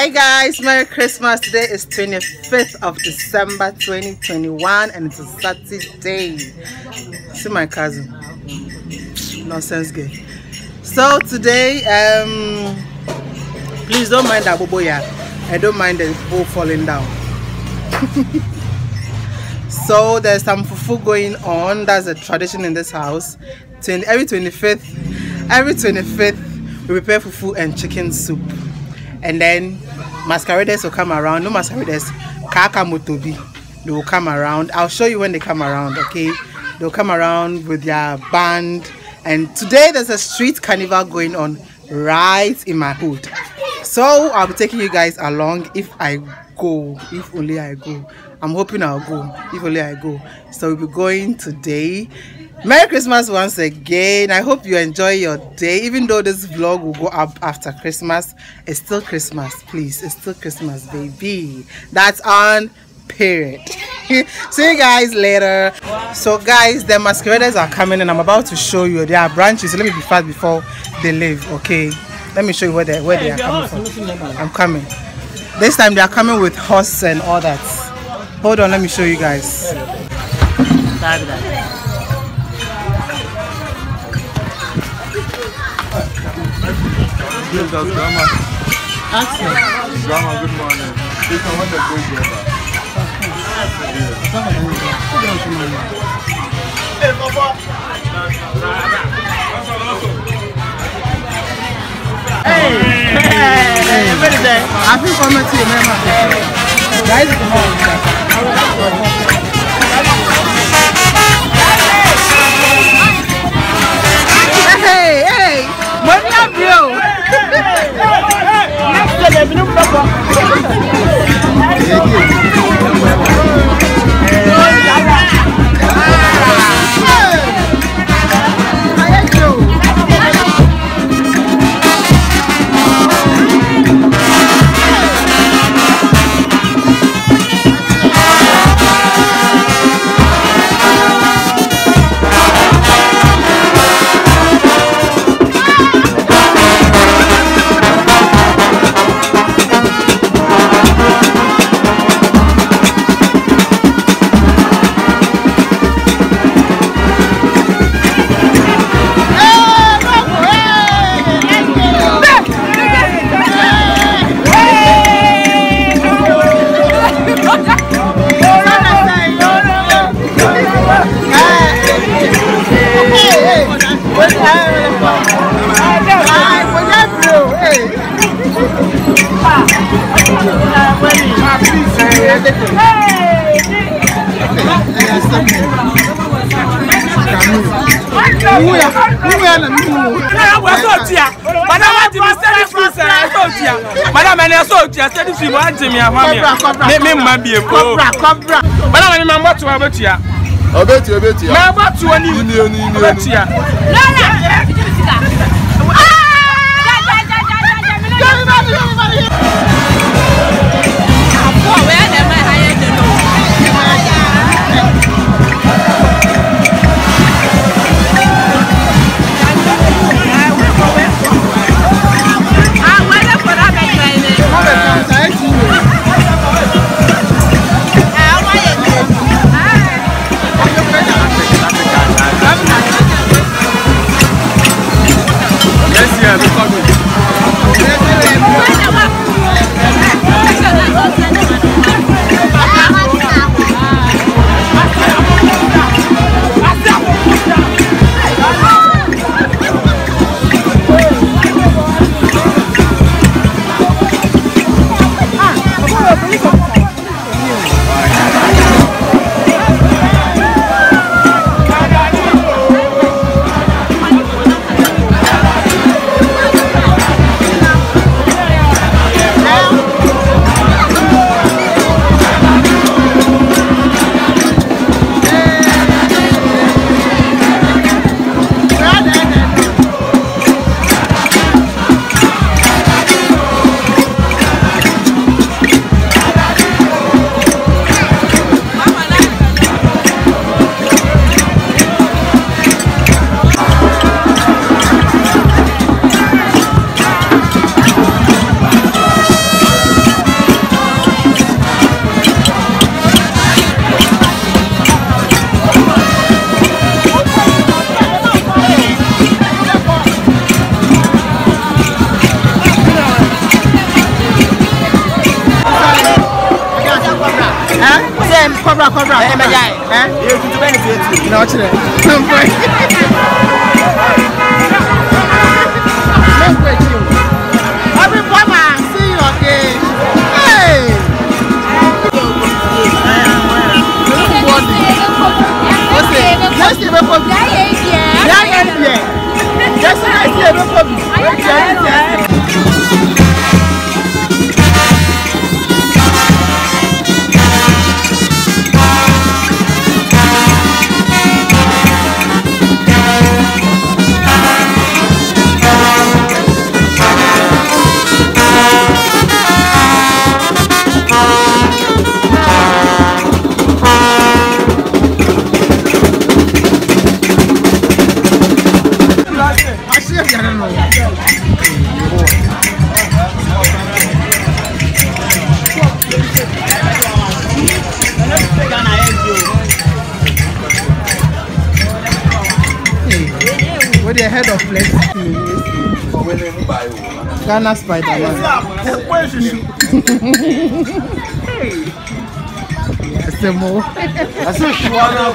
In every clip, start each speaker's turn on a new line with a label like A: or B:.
A: Hi guys, Merry Christmas. Today is 25th of December 2021 and it's a Saturday. See my cousin. Nonsense guy. So today, um please don't mind that bobo yeah. I don't mind the bowl falling down. so there's some fufu going on. That's a tradition in this house. 20, every 25th, every 25th we prepare fufu and chicken soup and then masqueraders will come around. No masqueraders. Kaka motobi they will come around. I'll show you when they come around okay? They'll come around with their band. And today there's a street carnival going on right in my hood. So i'll be taking you guys along if i go if only i go. I'm hoping i'll go if only i go. So we'll be going today Merry Christmas once again. I hope you enjoy your day. Even though this vlog will go up after Christmas, it's still Christmas, please. It's still Christmas, baby. That's on period. See you guys later. So guys, the masqueraders are coming and I'm about to show you their branches. Let me be fast before they leave, okay? Let me show you where they, where they are coming from. I'm coming. This time they are coming with horse and all that. Hold on, let me show you guys.
B: Yes, that's grandma.
A: Ask them.
B: Grandma, good morning. This is what the big brother. Hey, Papa.
A: Hey, hey, what is that? I feel for me too, man. Guys, come on.
C: madame ɛnɛ sɛ otua sɛde fi moagyeme ahwamea me mma
B: bie po madame
C: ɛne
B: mambɔtoa
C: wobɛtua
B: ɔbɛtua ɔbɛtua mabɔtoa ne wobɛtua
A: kɔbra kɔbra
C: ɛyɛ bɛ gya
A: ɛ
C: yɛ tutu bɛ ne fi etu
A: na ɔkyerɛ mpɔn mɛnko ekyi o ɔbi bɔ ma si yɔ ke ee. ose yesu ebe kobi yaya ebie yesu ebe kobi yesu. Ghana Spider-Man.
B: É Essa
A: é boa. Essa é chua,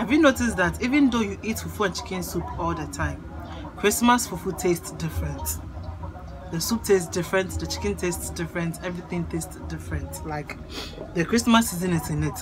A: Have you noticed that even though you eat fufu and chicken soup all the time, Christmas fufu tastes different? The soup tastes different, the chicken tastes different, everything tastes different. Like the Christmas season is in it.